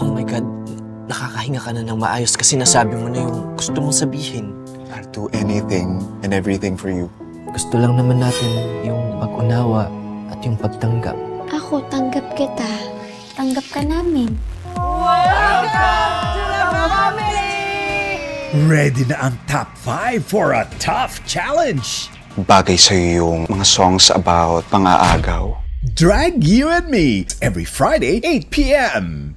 Oh my God, nakakahinga ka na ng maayos kasi nasabi mo na yung gusto mong sabihin. I'll do anything and everything for you. Gusto lang naman natin yung pag-unawa at yung pagtanggap. Ako, tanggap kita. Tanggap ka namin. Ready na ang top 5 for a tough challenge. Bagay sa'yo yung mga songs about pangaagaw. Drag You and Me every Friday, 8 p.m.